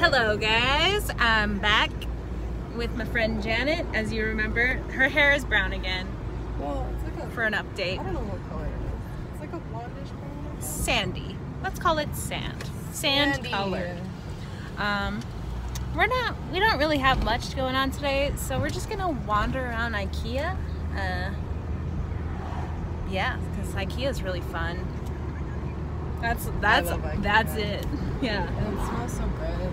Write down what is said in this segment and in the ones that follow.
Hello guys, I'm back with my friend Janet. As you remember, her hair is brown again Well, it's like a, for an update. I don't know what color it is. It's like a blondish brown. Sandy. Let's call it sand. Sand Sandy. color. Um, we're not, we don't really have much going on today, so we're just gonna wander around IKEA. Uh, yeah, because IKEA is really fun. That's that's IKEA. that's it. Yeah. And it smells so good.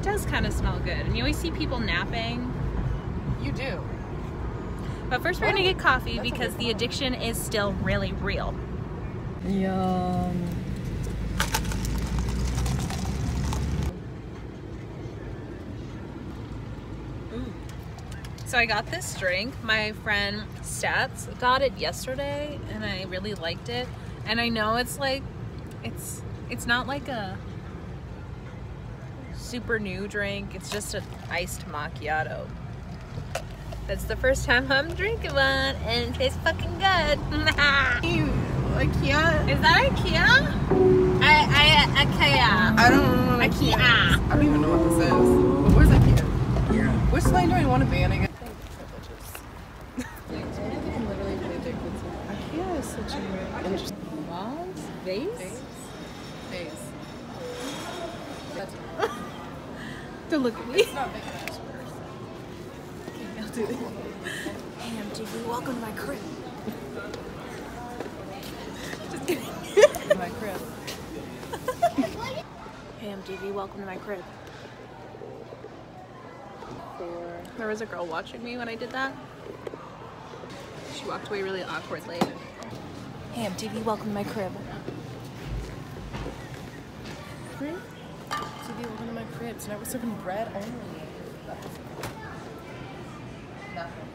It does kind of smell good. And you always see people napping. You do. But first, we're going to Oh, get coffee because the addiction is still really real. Yum. So I got this drink. My friend Stats got it yesterday and I really liked it. And I know it's like it's it's not like a super new drink. It's just an iced macchiato. That's the first time I'm drinking one and it tastes fucking good. You, IKEA? Is that IKEA? I I IKEA. I don't know what IKEA. IKEA is. I don't even know what this is. But where's IKEA? Yeah. Which lane do I want to be in again? I'm literally really addicted to IKEA is such a interesting Walls? Vase? Don't look at me. it's not big enough first. I'll do it. Hey, MTV, welcome to my crib. My crib. Hey, MTV, welcome to my crib. There was a girl watching me when I did that. She walked away really awkwardly. Hey, MTV, welcome to my crib. To be one of my cribs. Tonight we're serving bread only. Nothing.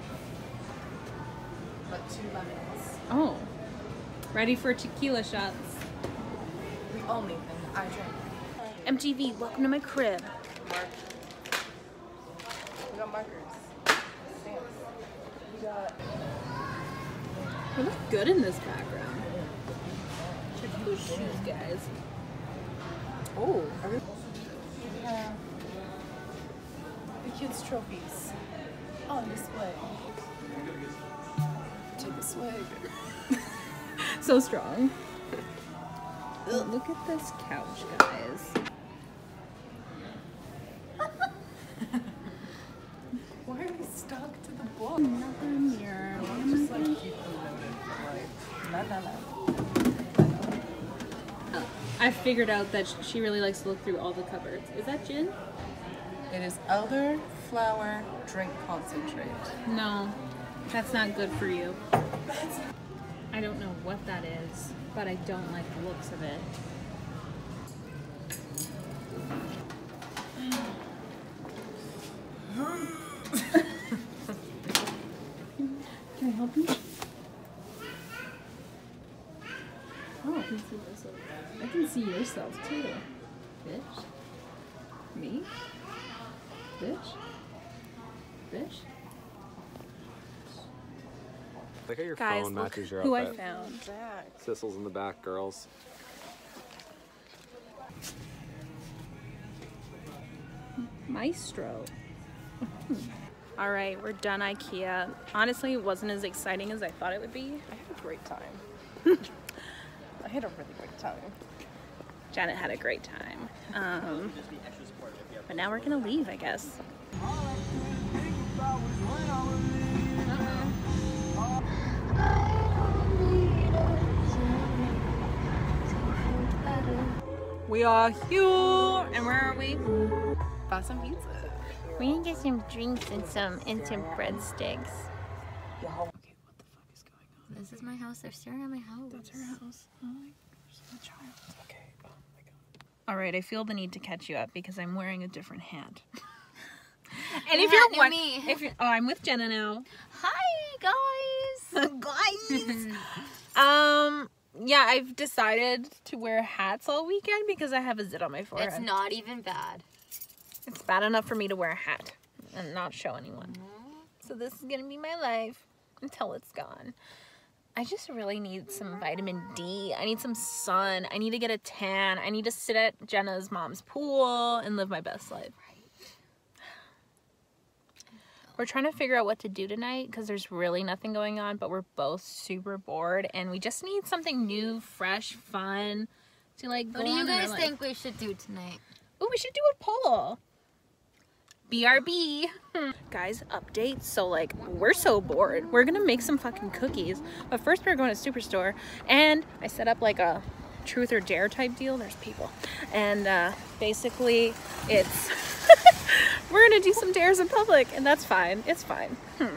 But two lemons. Oh. Ready for tequila shots. The only thing I drink. MTV, welcome to my crib. Mark. We got markers. Stamps. We got. You look good in this background. Check those shoes, guys. Oh. Are we... Yeah. The kids' trophies oh, on display. Take a swig. So strong. Oh, look at this couch, guys. Why are we stuck to the book? Nothing here. Just like keep them noted for like, la la la. I figured out that she really likes to look through all the cupboards. Is that gin? It is elder flower drink concentrate. No, that's not good for you. I don't know what that is, but I don't like the looks of it. Can I help you? Oh, I can see myself. I can see yourself too. Bitch. Me? Bitch? Look at your Guys, phone look matches your who I found. Sissel's in the back, girls. Maestro. All right, we're done IKEA. Honestly, it wasn't as exciting as I thought it would be. I had a great time. I had a really great time. Janet had a great time. Um, but now we're gonna leave, I guess. We are here, and where are we? Bought some pizza. We need to get some drinks and some and some breadsticks. Okay, what the fuck is going on? This is my house. They're staring at my house. That's her house. Oh my gosh, a child. Okay. Oh my god. All right, I feel the need to catch you up because I'm wearing a different hat. and if you're new one, me. if you're, oh, I'm with Jenna now. Hi, guys. Guys. um, yeah, I've decided to wear hats all weekend because I have a zit on my forehead. It's not even bad. It's bad enough for me to wear a hat and not show anyone. So this is gonna be my life until it's gone. I just really need some vitamin D. I need some sun. I need to get a tan. I need to sit at Jenna's mom's pool and live my best life. We're trying to figure out what to do tonight because there's really nothing going on, but we're both super bored and we just need something new, fresh, fun to like go What do you our guys think we should do tonight? Oh, we should do a poll. BRB. Guys, update. So, like, we're so bored. We're gonna make some fucking cookies. But first, we're going to Superstore. And I set up like a truth or dare type deal. There's people. And uh, basically, it's. we're gonna do some dares in public. And that's fine. It's fine. Hmm.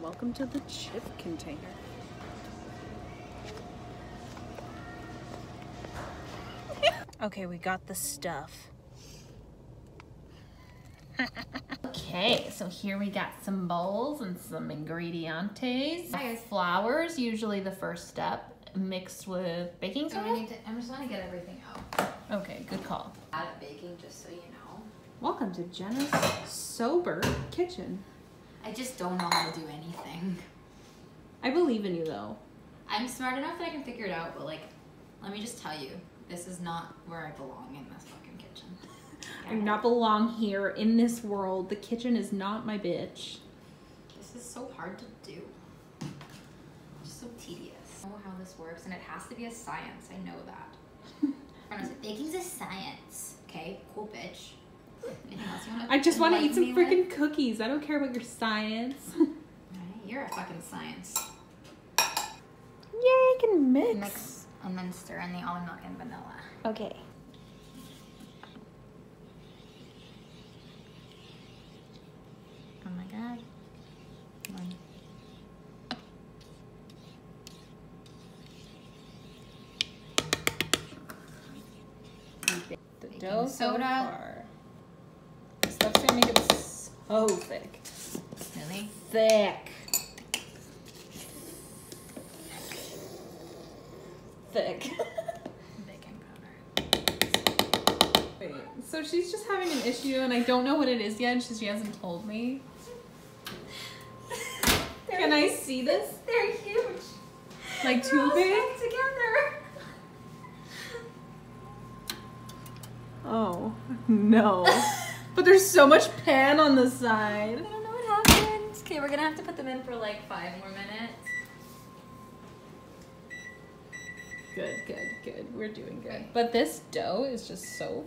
Welcome to the chip container. Okay, we got the stuff. okay, so here we got some bowls and some ingredientes. Nice. Flours, usually the first step, mixed with baking soda. to, I'm just to get everything out. Okay, good call. Add baking just so you know. Welcome to Jenna's sober kitchen. I just don't know how to do anything. I believe in you though. I'm smart enough that I can figure it out, but like, let me just tell you, this is not where I belong in this fucking kitchen. I do not belong here in this world. The kitchen is not my bitch. This is so hard to do. Just so tedious. I know how this works, and it has to be a science. I know that. Baking's a science. Okay, cool bitch. Anything else you wanna I just want to eat some me with? freaking cookies. I don't care about your science. You're a fucking science. Yay, I can mix. Mix and then stir in the almond milk and vanilla. Okay. Oh my god. One. The dough so soda. far. The stuff's gonna make it so thick. Really? Thick. Thick. Baking powder. Wait, so she's just having an issue and I don't know what it is yet. She, she hasn't told me. Can I see this? They're huge. Like They're too all big? together. Oh, no. But there's so much pan on the side. I don't know what happened. Okay, we're gonna have to put them in for like five more minutes. Good, good, good. We're doing good. But this dough is just so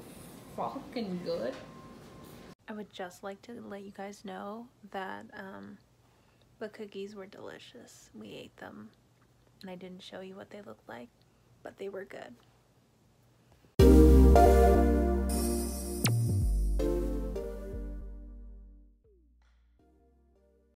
fucking good. I would just like to let you guys know that um, the cookies were delicious. We ate them, and I didn't show you what they looked like, but they were good.